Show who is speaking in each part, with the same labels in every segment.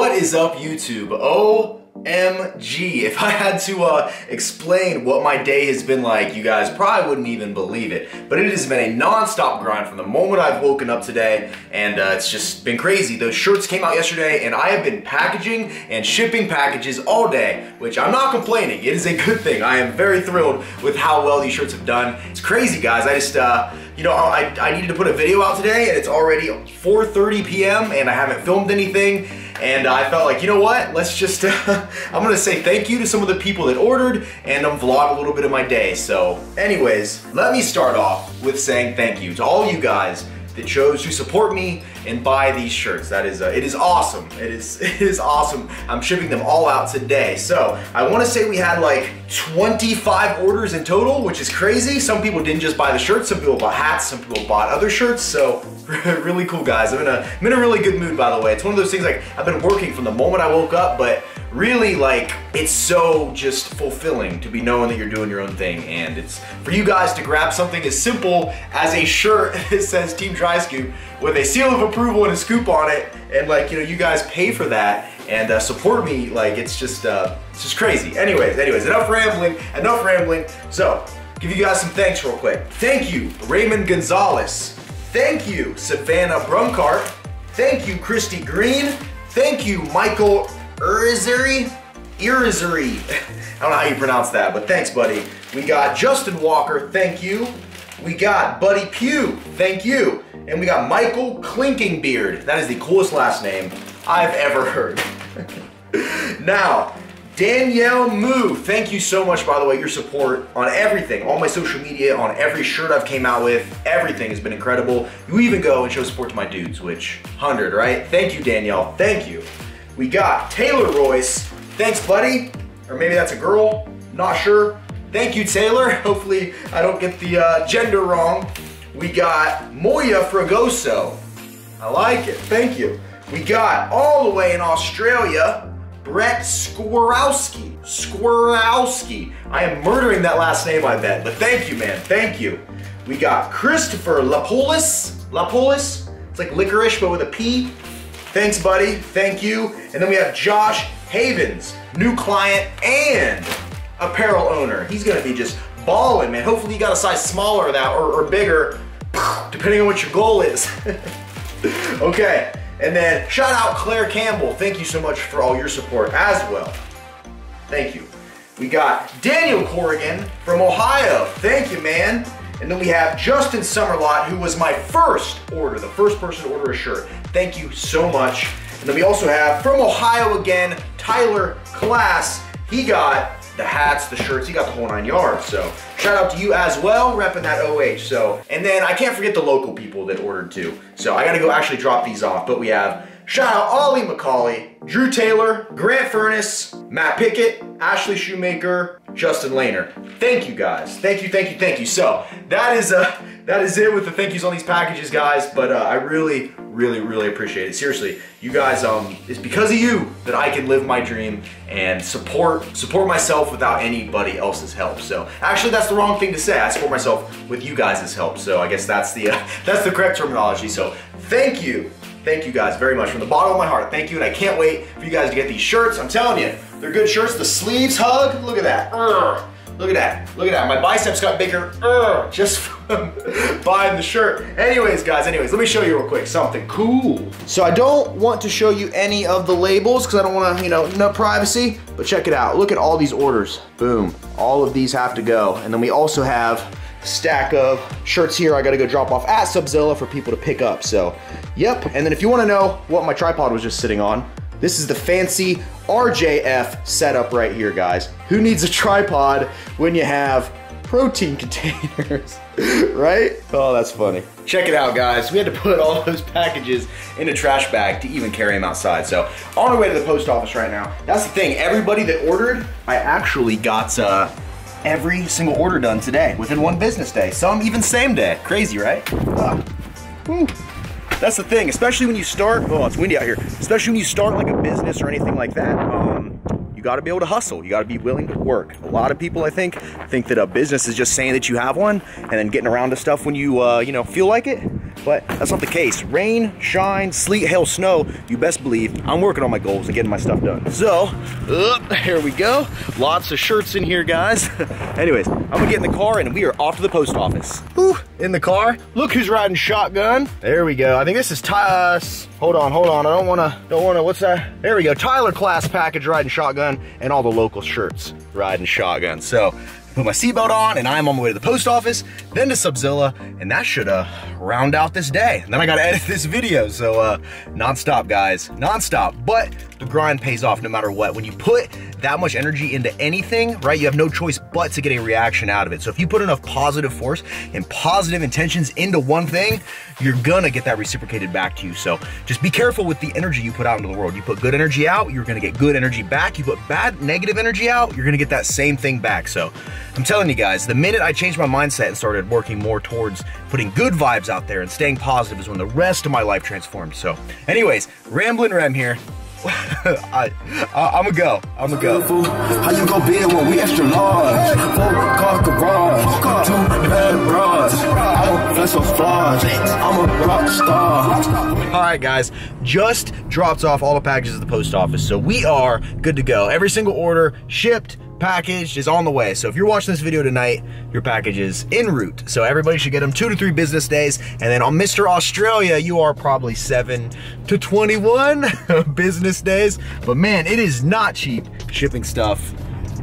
Speaker 1: What is up, YouTube? OMG. If I had to uh, explain what my day has been like, you guys probably wouldn't even believe it. But it has been a non-stop grind from the moment I've woken up today, and uh, it's just been crazy. Those shirts came out yesterday, and I have been packaging and shipping packages all day, which I'm not complaining. It is a good thing. I am very thrilled with how well these shirts have done. It's crazy, guys. I just, uh, you know, I, I needed to put a video out today, and it's already 4.30 p.m., and I haven't filmed anything. And I felt like, you know what? Let's just, uh, I'm gonna say thank you to some of the people that ordered and um, vlog a little bit of my day. So anyways, let me start off with saying thank you to all you guys that chose to support me and buy these shirts. That is, uh, it is awesome. It is, it is awesome. I'm shipping them all out today. So I wanna say we had like 25 orders in total, which is crazy. Some people didn't just buy the shirts, some people bought hats, some people bought other shirts. So really cool guys. I'm in, a, I'm in a really good mood by the way. It's one of those things like I've been working from the moment I woke up, but really like it's so just fulfilling to be knowing that you're doing your own thing and it's for you guys to grab something as simple as a shirt that says Team Dry Scoop with a seal of approval and a scoop on it and like you know you guys pay for that and uh, support me like it's just uh, it's just crazy. Anyways anyways enough rambling enough rambling. So give you guys some thanks real quick. Thank you Raymond Gonzalez. Thank you Savannah Brumcart thank you Christy Green. Thank you Michael Urizuri? Irizuri. I don't know how you pronounce that, but thanks, buddy. We got Justin Walker, thank you. We got Buddy Pugh, thank you. And we got Michael Klinkingbeard. That is the coolest last name I've ever heard. now, Danielle Moo, thank you so much, by the way, your support on everything, all my social media, on every shirt I've came out with, everything has been incredible. You even go and show support to my dudes, which, 100, right? Thank you, Danielle, thank you. We got Taylor Royce. Thanks, buddy. Or maybe that's a girl. Not sure. Thank you, Taylor. Hopefully I don't get the uh, gender wrong. We got Moya Fragoso. I like it. Thank you. We got all the way in Australia, Brett Skorowski. Skorowski. I am murdering that last name, I bet. But thank you, man. Thank you. We got Christopher Lapolis. Lapolis. It's like licorice, but with a P. Thanks, buddy. Thank you. And then we have Josh Havens, new client and apparel owner. He's gonna be just balling, man. Hopefully you got a size smaller of that or, or bigger, depending on what your goal is. okay, and then shout out Claire Campbell. Thank you so much for all your support as well. Thank you. We got Daniel Corrigan from Ohio. Thank you, man. And then we have Justin Summerlot, who was my first order, the first person to order a shirt. Thank you so much. And then we also have, from Ohio again, Tyler Class. He got the hats, the shirts, he got the whole nine yards. So shout out to you as well, repping that OH. So, and then I can't forget the local people that ordered too. So I gotta go actually drop these off, but we have Shout out Ollie McCauley, Drew Taylor, Grant Furness, Matt Pickett, Ashley Shoemaker, Justin Lehner. Thank you guys. Thank you, thank you, thank you. So that is uh, that is it with the thank yous on these packages, guys. But uh, I really, really, really appreciate it. Seriously, you guys, um, it's because of you that I can live my dream and support support myself without anybody else's help. So actually, that's the wrong thing to say. I support myself with you guys' help. So I guess that's the uh, that's the correct terminology. So thank you Thank you guys very much from the bottom of my heart. Thank you, and I can't wait for you guys to get these shirts. I'm telling you, they're good shirts. The sleeves hug. Look at that. Urgh. Look at that. Look at that. My biceps got bigger Urgh. just from buying the shirt. Anyways, guys, anyways, let me show you real quick something cool. So I don't want to show you any of the labels because I don't want to, you know, no privacy, but check it out. Look at all these orders. Boom. All of these have to go. And then we also have stack of shirts here I gotta go drop off at Supzilla for people to pick up. So, yep. And then if you wanna know what my tripod was just sitting on, this is the fancy RJF setup right here, guys. Who needs a tripod when you have protein containers, right? Oh, that's funny. Check it out, guys. We had to put all those packages in a trash bag to even carry them outside. So on our way to the post office right now. That's the thing, everybody that ordered, I actually got uh, every single order done today within one business day. Some even same day. Crazy, right? Uh, That's the thing, especially when you start, oh, it's windy out here, especially when you start like a business or anything like that. Um, you got to be able to hustle. You got to be willing to work. A lot of people, I think, think that a business is just saying that you have one and then getting around to stuff when you, uh, you know, feel like it. But that's not the case. Rain, shine, sleet, hail, snow, you best believe I'm working on my goals and getting my stuff done. So, uh, here we go. Lots of shirts in here, guys. Anyways, I'm gonna get in the car and we are off to the post office. In the car. Look who's riding shotgun. There we go. I think this is Ty hold on, hold on. I don't wanna, don't wanna, what's that? There we go. Tyler class package riding shotgun and all the local shirts riding shotgun. So put my seatbelt on and I'm on my way to the post office, then to Supzilla, and that should uh, round out this day. And then I gotta edit this video, so uh, non-stop guys, non-stop. But the grind pays off no matter what. When you put that much energy into anything, right, you have no choice but to get a reaction out of it. So if you put enough positive force and positive intentions into one thing, you're gonna get that reciprocated back to you. So just be careful with the energy you put out into the world. You put good energy out, you're gonna get good energy back. You put bad, negative energy out, you're gonna get that same thing back. So I'm telling you guys, the minute I changed my mindset and started working more towards putting good vibes out there and staying positive is when the rest of my life transformed. So anyways, Ramblin' Rem here. I, I, am to go. I'm gonna go. How you go big when we extra large? Four car garage, two bad bras. A so flaws. I'm a rock star. All right, guys, just dropped off all the packages at the post office, so we are good to go. Every single order shipped package is on the way. So if you're watching this video tonight, your package is en route. So everybody should get them two to three business days. And then on Mr. Australia, you are probably seven to 21 business days. But man, it is not cheap shipping stuff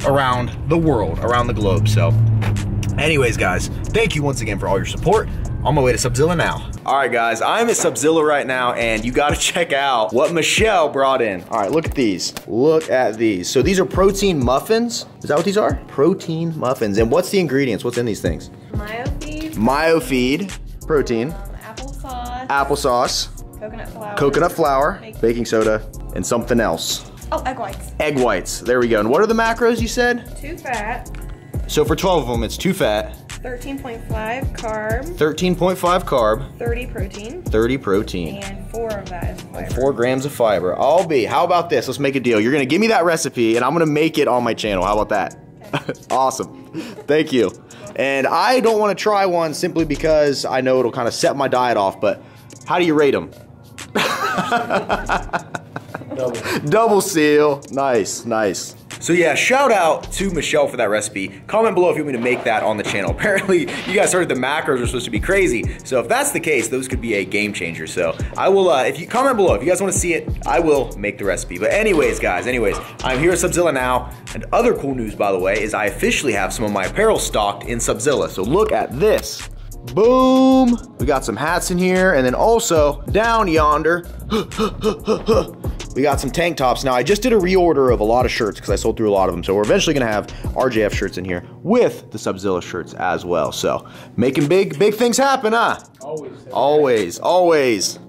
Speaker 1: around the world, around the globe. So anyways, guys, thank you once again for all your support on my way to Supzilla now. All right, guys, I'm at Supzilla right now, and you gotta check out what Michelle brought in. All right, look at these. Look at these. So these are protein muffins. Is that what these are? Protein muffins. And what's the ingredients? What's in these things?
Speaker 2: Myofeed.
Speaker 1: Myofeed, protein.
Speaker 2: Um, applesauce.
Speaker 1: Applesauce.
Speaker 2: Coconut flour.
Speaker 1: Coconut flour,
Speaker 2: Baking.
Speaker 1: baking soda, and something else.
Speaker 2: Oh, egg whites.
Speaker 1: Egg whites. There we go. And what are the macros you said?
Speaker 2: Two fat.
Speaker 1: So for 12 of them, it's two fat,
Speaker 2: 13.5 carb.
Speaker 1: 13.5 carb,
Speaker 2: 30 protein.
Speaker 1: 30 protein.
Speaker 2: And four of that is fiber.
Speaker 1: Four grams of fiber. I'll be. How about this? Let's make a deal. You're gonna give me that recipe and I'm gonna make it on my channel. How about that? awesome. Thank you. And I don't wanna try one simply because I know it'll kind of set my diet off, but how do you rate them? Double. Double seal. Nice, nice. So yeah, shout out to Michelle for that recipe. Comment below if you want me to make that on the channel. Apparently, you guys heard the macros are supposed to be crazy. So if that's the case, those could be a game changer. So I will, uh, if you comment below, if you guys want to see it, I will make the recipe. But anyways, guys, anyways, I'm here at Supzilla now. And other cool news, by the way, is I officially have some of my apparel stocked in Supzilla. So look at this. Boom! We got some hats in here, and then also down yonder, we got some tank tops. Now, I just did a reorder of a lot of shirts because I sold through a lot of them. So we're eventually gonna have RJF shirts in here with the Supzilla shirts as well. So making big, big things happen, huh? Always. Always, always.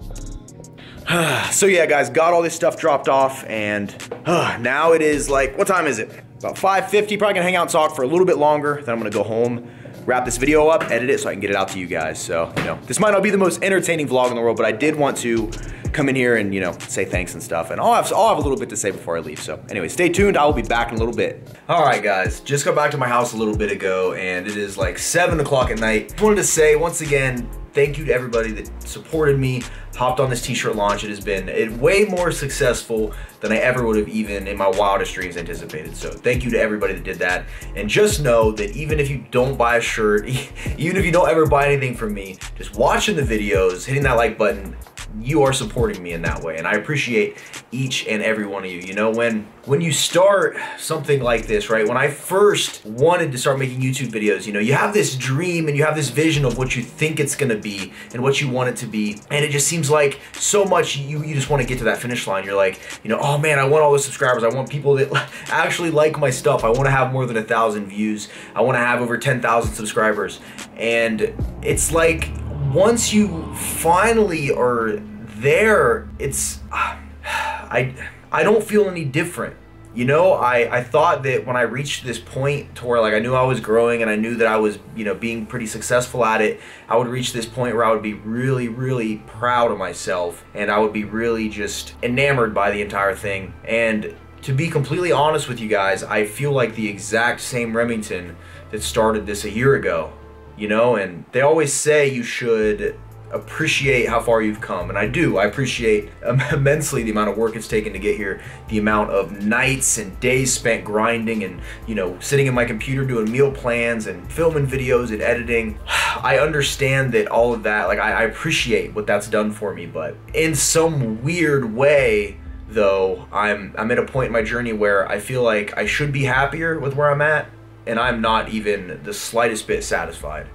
Speaker 1: so yeah, guys, got all this stuff dropped off, and uh, now it is like, what time is it? About 5.50, probably gonna hang out and talk for a little bit longer, then I'm gonna go home wrap this video up, edit it so I can get it out to you guys. So, you know, this might not be the most entertaining vlog in the world, but I did want to come in here and, you know, say thanks and stuff. And I'll have, I'll have a little bit to say before I leave. So anyway, stay tuned. I will be back in a little bit. All right, guys, just got back to my house a little bit ago and it is like seven o'clock at night. Just wanted to say once again, thank you to everybody that supported me, hopped on this t-shirt launch. It has been it, way more successful than I ever would have even in my wildest dreams anticipated. So thank you to everybody that did that. And just know that even if you don't buy a shirt, even if you don't ever buy anything from me, just watching the videos, hitting that like button, you are supporting me in that way and I appreciate each and every one of you. You know, when when you start something like this, right? When I first wanted to start making YouTube videos, you know, you have this dream and you have this vision of what you think it's gonna be and what you want it to be. And it just seems like so much you, you just wanna get to that finish line. You're like, you know, oh man, I want all the subscribers. I want people that actually like my stuff. I wanna have more than a thousand views. I wanna have over 10,000 subscribers. And it's like, once you finally are there, it's I I don't feel any different. You know, I, I thought that when I reached this point to where like I knew I was growing and I knew that I was, you know, being pretty successful at it, I would reach this point where I would be really, really proud of myself and I would be really just enamored by the entire thing. And to be completely honest with you guys, I feel like the exact same Remington that started this a year ago, you know, and they always say you should appreciate how far you've come, and I do. I appreciate immensely the amount of work it's taken to get here, the amount of nights and days spent grinding, and you know, sitting in my computer doing meal plans and filming videos and editing. I understand that all of that, like, I, I appreciate what that's done for me, but in some weird way, though, I'm I'm at a point in my journey where I feel like I should be happier with where I'm at, and I'm not even the slightest bit satisfied.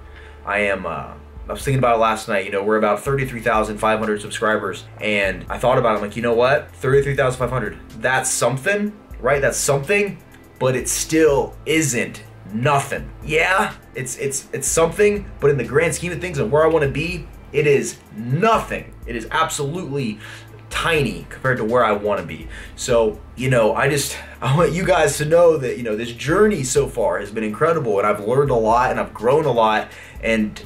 Speaker 1: I am. Uh, I was thinking about it last night. You know, we're about 33,500 subscribers, and I thought about it. I'm like, you know what? 33,500. That's something, right? That's something, but it still isn't nothing. Yeah, it's it's it's something, but in the grand scheme of things and where I want to be, it is nothing. It is absolutely tiny compared to where I want to be. So, you know, I just I want you guys to know that, you know, this journey so far has been incredible and I've learned a lot and I've grown a lot and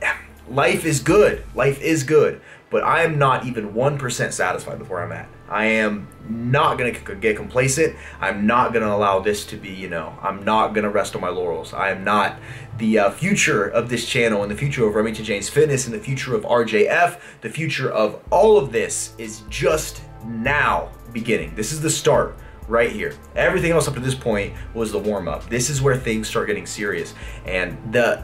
Speaker 1: life is good. Life is good, but I am not even 1% satisfied with where I'm at. I am not going to get complacent. I'm not going to allow this to be, you know, I'm not going to rest on my laurels. I am not the uh, future of this channel and the future of Remington James Fitness and the future of RJF, the future of all of this is just now beginning. This is the start right here. Everything else up to this point was the warm up. This is where things start getting serious. And the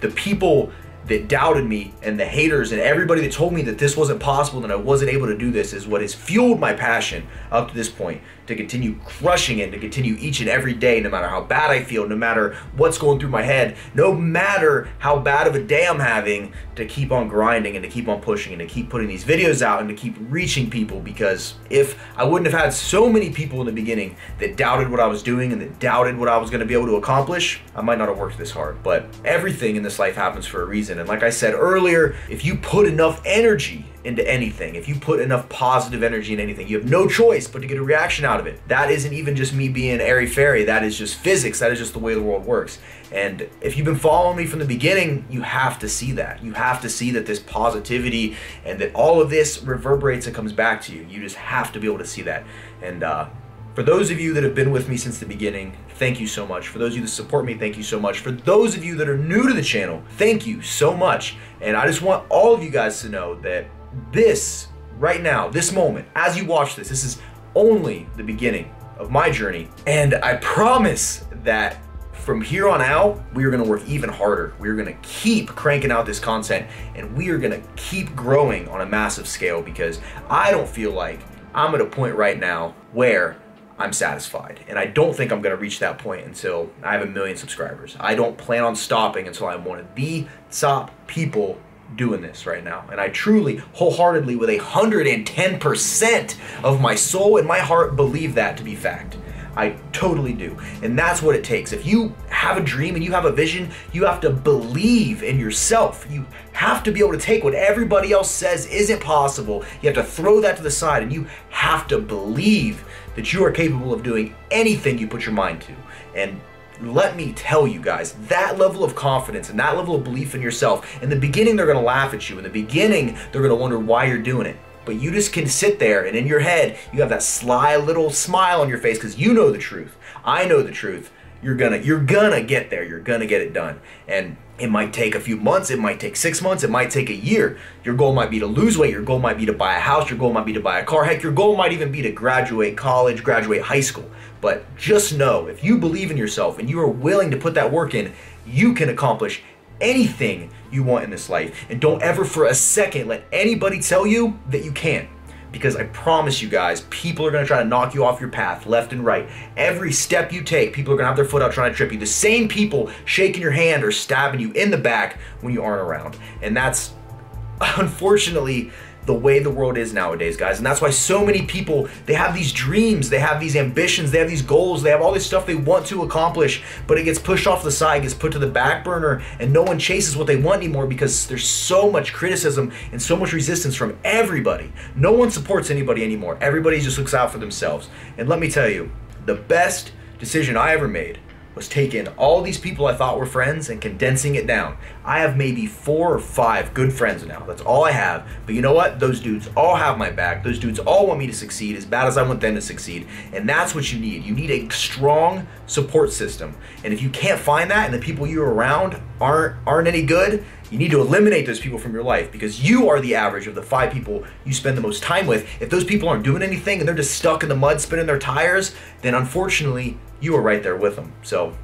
Speaker 1: the people that doubted me and the haters and everybody that told me that this wasn't possible and I wasn't able to do this is what has fueled my passion up to this point to continue crushing it, to continue each and every day, no matter how bad I feel, no matter what's going through my head, no matter how bad of a day I'm having, to keep on grinding and to keep on pushing and to keep putting these videos out and to keep reaching people because if I wouldn't have had so many people in the beginning that doubted what I was doing and that doubted what I was going to be able to accomplish, I might not have worked this hard. But everything in this life happens for a reason. And like I said earlier, if you put enough energy into anything, if you put enough positive energy in anything, you have no choice but to get a reaction out of it. That isn't even just me being airy fairy, that is just physics, that is just the way the world works. And if you've been following me from the beginning, you have to see that. You have to see that this positivity and that all of this reverberates and comes back to you. You just have to be able to see that. And uh, for those of you that have been with me since the beginning, thank you so much. For those of you that support me, thank you so much. For those of you that are new to the channel, thank you so much. And I just want all of you guys to know that this, right now, this moment, as you watch this, this is only the beginning of my journey. And I promise that from here on out, we are gonna work even harder. We are gonna keep cranking out this content and we are gonna keep growing on a massive scale because I don't feel like I'm at a point right now where I'm satisfied. And I don't think I'm gonna reach that point until I have a million subscribers. I don't plan on stopping until I'm one of the top people doing this right now. And I truly, wholeheartedly, with a 110% of my soul and my heart, believe that to be fact. I totally do. And that's what it takes. If you have a dream and you have a vision, you have to believe in yourself. You have to be able to take what everybody else says isn't possible. You have to throw that to the side and you have to believe that you are capable of doing anything you put your mind to. And let me tell you guys, that level of confidence and that level of belief in yourself, in the beginning, they're gonna laugh at you. In the beginning, they're gonna wonder why you're doing it. But you just can sit there and in your head, you have that sly little smile on your face because you know the truth. I know the truth. You're gonna, you're gonna get there. You're gonna get it done. And it might take a few months, it might take six months, it might take a year. Your goal might be to lose weight, your goal might be to buy a house, your goal might be to buy a car. Heck, your goal might even be to graduate college, graduate high school. But just know if you believe in yourself and you are willing to put that work in, you can accomplish anything you want in this life. And don't ever for a second let anybody tell you that you can't because I promise you guys, people are gonna try to knock you off your path left and right. Every step you take, people are gonna have their foot out trying to trip you. The same people shaking your hand or stabbing you in the back when you aren't around. And that's unfortunately the way the world is nowadays, guys. And that's why so many people, they have these dreams, they have these ambitions, they have these goals, they have all this stuff they want to accomplish, but it gets pushed off the side, gets put to the back burner, and no one chases what they want anymore because there's so much criticism and so much resistance from everybody. No one supports anybody anymore. Everybody just looks out for themselves. And let me tell you, the best decision I ever made was taking all these people I thought were friends and condensing it down. I have maybe four or five good friends now. That's all I have. But you know what? Those dudes all have my back. Those dudes all want me to succeed as bad as I want them to succeed. And that's what you need. You need a strong support system. And if you can't find that and the people you're around aren't aren't any good, You need to eliminate those people from your life because you are the average of the five people you spend the most time with. If those people aren't doing anything and they're just stuck in the mud spinning their tires, then unfortunately, you are right there with them. So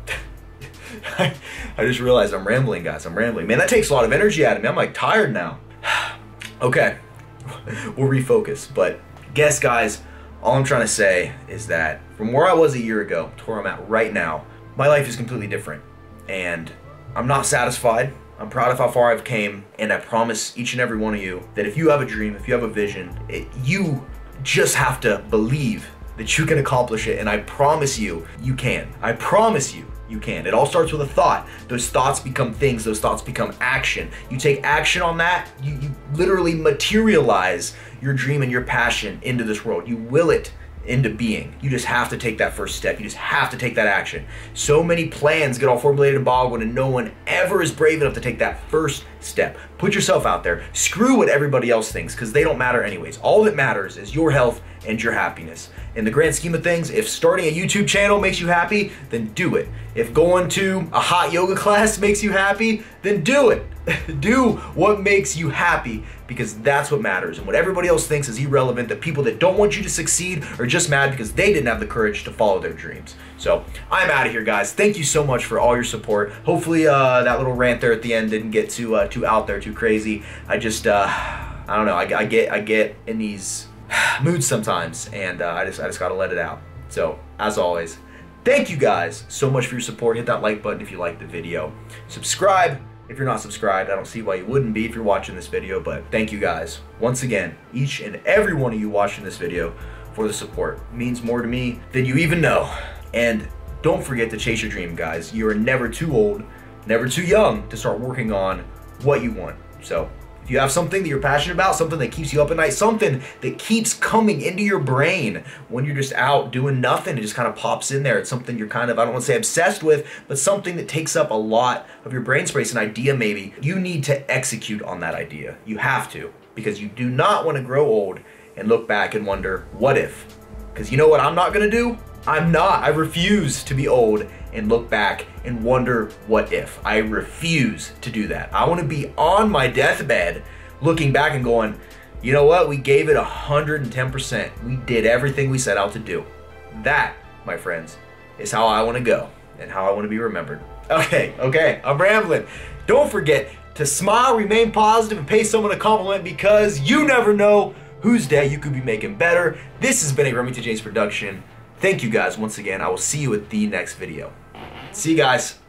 Speaker 1: I, just realized I'm rambling, guys. I'm rambling. Man, that takes a lot of energy out of me. I'm like tired now. okay, we'll refocus. But guess, guys, all I'm trying to say is that from where I was a year ago to where I'm at right now, my life is completely different. And I'm not satisfied. I'm proud of how far I've came, and I promise each and every one of you that if you have a dream, if you have a vision, it, you just have to believe that you can accomplish it, and I promise you, you can. I promise you, you can. It all starts with a thought. Those thoughts become things, those thoughts become action. You take action on that, you, you literally materialize your dream and your passion into this world. You will it into being. You just have to take that first step. You just have to take that action. So many plans get all formulated and boggled, and no one ever is brave enough to take that first step. Put yourself out there. Screw what everybody else thinks, because they don't matter anyways. All that matters is your health and your happiness. In the grand scheme of things, if starting a YouTube channel makes you happy, then do it. If going to a hot yoga class makes you happy, then do it. do what makes you happy because that's what matters. And what everybody else thinks is irrelevant. The people that don't want you to succeed are just mad because they didn't have the courage to follow their dreams. So I'm out of here, guys. Thank you so much for all your support. Hopefully, uh, that little rant there at the end didn't get too uh, too out there, too crazy. I just, uh, I don't know. I, I get I get in these moods sometimes, and uh, I just I just gotta let it out. So as always, thank you guys so much for your support. Hit that like button if you liked the video. Subscribe if you're not subscribed. I don't see why you wouldn't be if you're watching this video. But thank you guys once again, each and every one of you watching this video for the support. It means more to me than you even know. And don't forget to chase your dream, guys. You are never too old, never too young to start working on what you want. So if you have something that you're passionate about, something that keeps you up at night, something that keeps coming into your brain when you're just out doing nothing, it just kind of pops in there. It's something you're kind of, I don't want to say obsessed with, but something that takes up a lot of your brain space, an idea maybe. You need to execute on that idea. You have to, because you do not want to grow old and look back and wonder, what if? Because you know what I'm not going to do? I'm not. I refuse to be old and look back and wonder what if. I refuse to do that. I want to be on my deathbed looking back and going, you know what? We gave it 110%. We did everything we set out to do. That, my friends, is how I want to go and how I want to be remembered. Okay, okay, I'm rambling. Don't forget to smile, remain positive, and pay someone a compliment because you never know whose day you could be making better. This has been a Remington James production. Thank you guys once again. I will see you at the next video. See you guys.